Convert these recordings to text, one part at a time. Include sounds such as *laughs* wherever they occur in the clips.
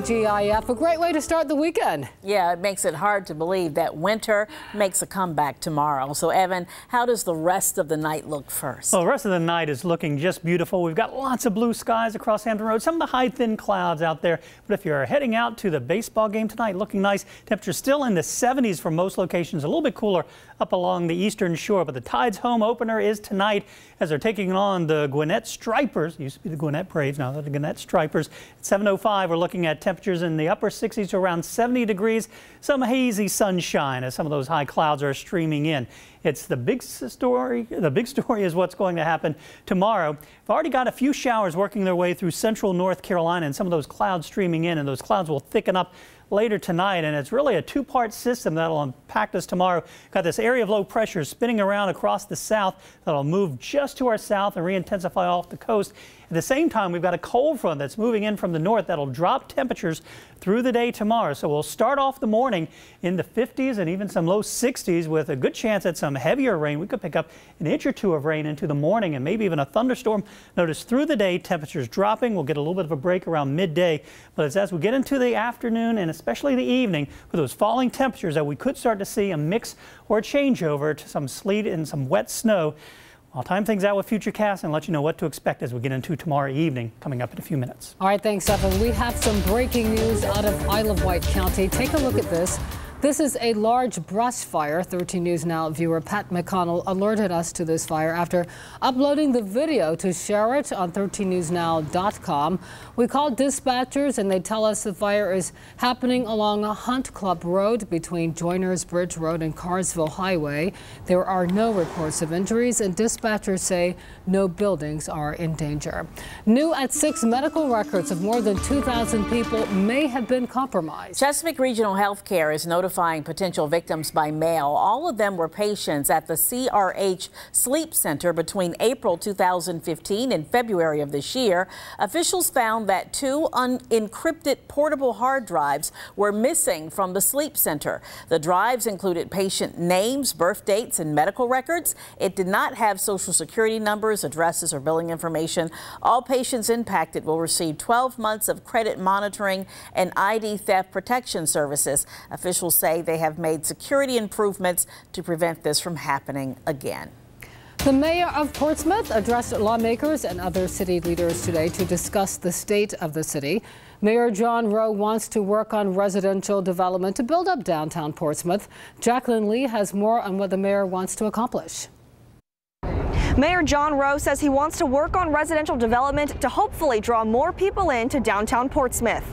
TGIF. A great way to start the weekend. Yeah, it makes it hard to believe that winter makes a comeback tomorrow. So, Evan, how does the rest of the night look first? Well, the rest of the night is looking just beautiful. We've got lots of blue skies across Hampton Road, some of the high, thin clouds out there. But if you're heading out to the baseball game tonight, looking nice. Temperatures still in the 70s for most locations, a little bit cooler up along the eastern shore. But the Tide's home opener is tonight as they're taking on the Gwinnett Stripers. It used to be the Gwinnett Braves, now they're the Gwinnett Stripers. At 7.05, we're looking at temperatures in the upper 60s to around 70 degrees. Some hazy sunshine as some of those high clouds are streaming in. It's the big story. The big *laughs* story is what's going to happen tomorrow. We've already got a few showers working their way through central North Carolina and some of those clouds streaming in, and those clouds will thicken up later tonight. And it's really a two-part system that'll impact us tomorrow. Got this area of low pressure spinning around across the south that'll move just to our south and re-intensify off the coast. At the same time, we've got a cold front that's moving in from the north that'll drop temperatures through the day tomorrow. So we'll start off the morning in the 50s and even some low 60s with a good chance at some heavier rain. We could pick up an inch or two of rain into the morning and maybe even a thunderstorm. Notice through the day, temperatures dropping. We'll get a little bit of a break around midday. But it's as we get into the afternoon and especially the evening with those falling temperatures that we could start to see a mix or a changeover to some sleet and some wet snow. I'll time things out with Futurecast and let you know what to expect as we get into tomorrow evening coming up in a few minutes. All right, thanks, Evan. We have some breaking news out of Isle of Wight County. Take a look at this. This is a large brush fire. 13 News Now viewer Pat McConnell alerted us to this fire after uploading the video to share it on 13newsnow.com. We called dispatchers and they tell us the fire is happening along a Hunt Club Road between Joiners Bridge Road and Carrsville Highway. There are no reports of injuries and dispatchers say no buildings are in danger. New at 6 medical records of more than 2,000 people may have been compromised. Chesapeake Regional Health Care is notified notifying potential victims by mail. All of them were patients at the CRH Sleep Center between April 2015 and February of this year. Officials found that two unencrypted portable hard drives were missing from the sleep center. The drives included patient names, birth dates, and medical records. It did not have social security numbers, addresses, or billing information. All patients impacted will receive 12 months of credit monitoring and ID theft protection services. Officials say they have made security improvements to prevent this from happening again. The mayor of Portsmouth addressed lawmakers and other city leaders today to discuss the state of the city. Mayor John Rowe wants to work on residential development to build up downtown Portsmouth. Jacqueline Lee has more on what the mayor wants to accomplish. Mayor John Rowe says he wants to work on residential development to hopefully draw more people into downtown Portsmouth.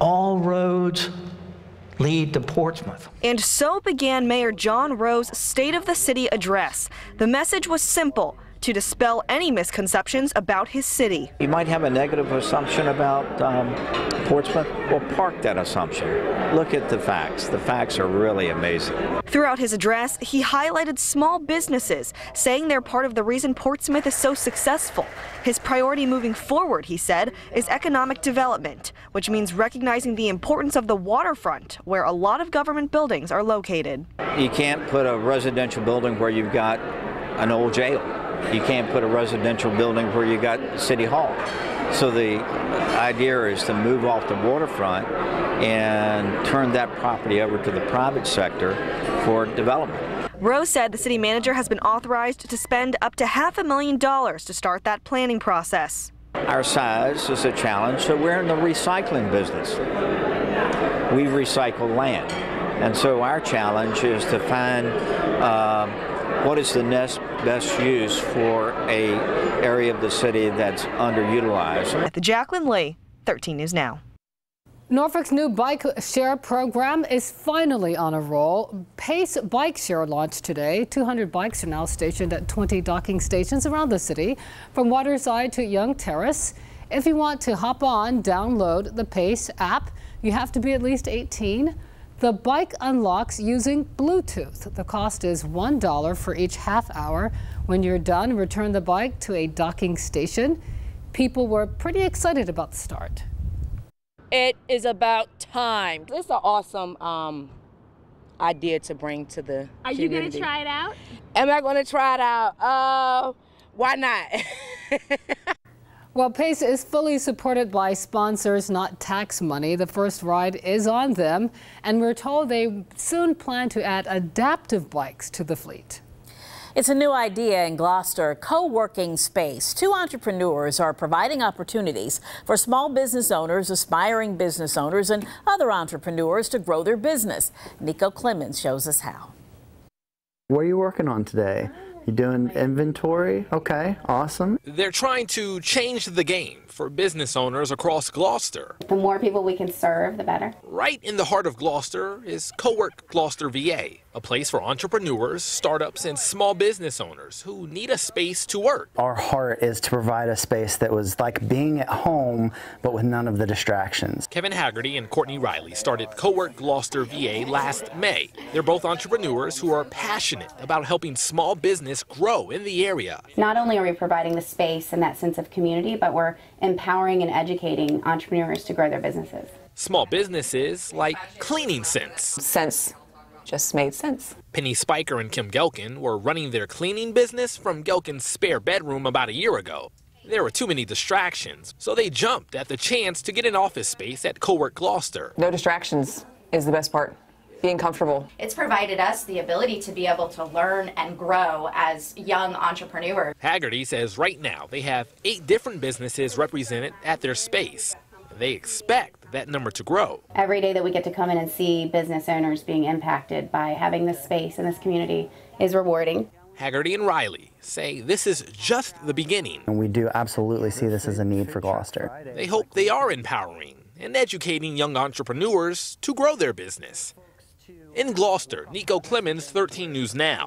All roads lead to Portsmouth. And so began Mayor John Rowe's State of the City address. The message was simple to dispel any misconceptions about his city. You might have a negative assumption about um, Portsmouth. Well, park that assumption. Look at the facts. The facts are really amazing. Throughout his address, he highlighted small businesses, saying they're part of the reason Portsmouth is so successful. His priority moving forward, he said, is economic development, which means recognizing the importance of the waterfront, where a lot of government buildings are located. You can't put a residential building where you've got an old jail. You can't put a residential building where you got City Hall. So the idea is to move off the waterfront and turn that property over to the private sector for development. Rowe said the city manager has been authorized to spend up to half a million dollars to start that planning process. Our size is a challenge, so we're in the recycling business. We recycle land. And so our challenge is to find uh, what is the next best use for a area of the city that's underutilized. At the Jacqueline Lee, 13 News Now. Norfolk's new bike share program is finally on a roll. Pace Bike Share launched today. 200 bikes are now stationed at 20 docking stations around the city, from Waterside to Young Terrace. If you want to hop on, download the Pace app. You have to be at least 18. The bike unlocks using Bluetooth. The cost is $1 for each half hour. When you're done, return the bike to a docking station. People were pretty excited about the start. It is about time. This is an awesome um, idea to bring to the Are community. you going to try it out? Am I going to try it out? Uh, why not? *laughs* Well, PACE is fully supported by sponsors, not tax money. The first ride is on them, and we're told they soon plan to add adaptive bikes to the fleet. It's a new idea in Gloucester, co-working space. Two entrepreneurs are providing opportunities for small business owners, aspiring business owners, and other entrepreneurs to grow their business. Nico Clemens shows us how. What are you working on today? You doing inventory? Okay, awesome. They're trying to change the game for business owners across Gloucester. The more people we can serve, the better. Right in the heart of Gloucester is CoWork Gloucester VA, a place for entrepreneurs, startups, and small business owners who need a space to work. Our heart is to provide a space that was like being at home, but with none of the distractions. Kevin Haggerty and Courtney Riley started CoWork Gloucester VA last May. They're both entrepreneurs who are passionate about helping small business grow in the area. Not only are we providing the space and that sense of community, but we're empowering and educating entrepreneurs to grow their businesses. Small businesses like Cleaning Sense. Sense just made sense. Penny Spiker and Kim Gelkin were running their cleaning business from Gelkin's spare bedroom about a year ago. There were too many distractions, so they jumped at the chance to get an office space at Cowork Gloucester. No distractions is the best part being comfortable. It's provided us the ability to be able to learn and grow as young entrepreneurs. Haggerty says right now they have eight different businesses represented at their space. They expect that number to grow. Every day that we get to come in and see business owners being impacted by having this space in this community is rewarding. Haggerty and Riley say this is just the beginning. And we do absolutely see this as a need for Gloucester. They hope they are empowering and educating young entrepreneurs to grow their business. In Gloucester, Nico Clemens, 13 News Now.